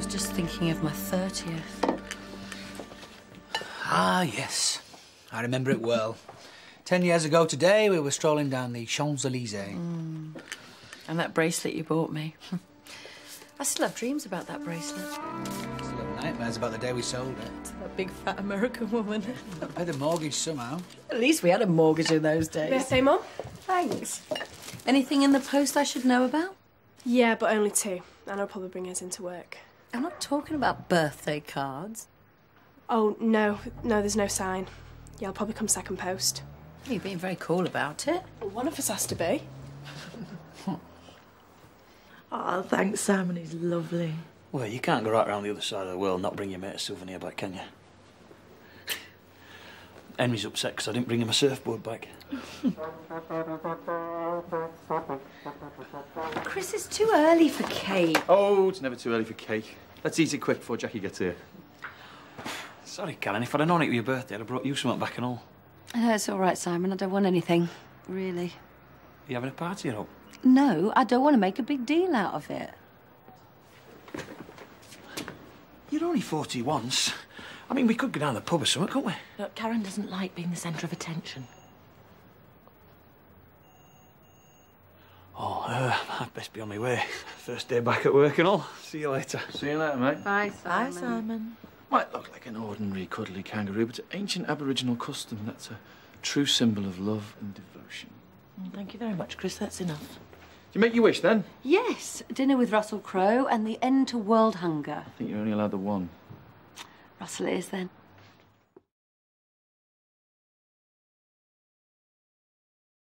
was just thinking of my 30th. Ah, yes. I remember it well. Ten years ago today, we were strolling down the Champs-Élysées. And that bracelet you bought me. I still have dreams about that bracelet. Still have nightmares about the day we sold it. To That big fat American woman. Got to pay the mortgage somehow. At least we had a mortgage in those days. Birthday, Mum? Thanks. Anything in the post I should know about? Yeah, but only two. And I'll probably bring us into work. I'm not talking about birthday cards. Oh, no. No, there's no sign. Yeah, I'll probably come second post. You're being very cool about it. Well, one of us has to be. Oh, thanks, Simon. He's lovely. Well, you can't go right around the other side of the world and not bring your mate a souvenir back, can you? Henry's upset because I didn't bring him a surfboard back. Chris, it's too early for cake. Oh, it's never too early for cake. Let's eat it quick before Jackie gets here. Sorry, Karen, if I'd have known it was your birthday, I'd have brought you something back and all. No, it's all right, Simon. I don't want anything, really. Are you having a party, at hope? No, I don't want to make a big deal out of it. You're only 40 once. I mean, we could go down the pub or something, couldn't we? Look, Karen doesn't like being the centre of attention. Oh, uh, I'd best be on my way. First day back at work and all. See you later. See you later, mate. Bye, Simon. Bye, Simon. Might look like an ordinary cuddly kangaroo, but it's ancient Aboriginal custom. That's a true symbol of love and devotion. Mm, Thank you very much, Chris. That's enough. Do you make your wish then? Yes, dinner with Russell Crowe and the end to world hunger. I think you're only allowed the one. Russell is then.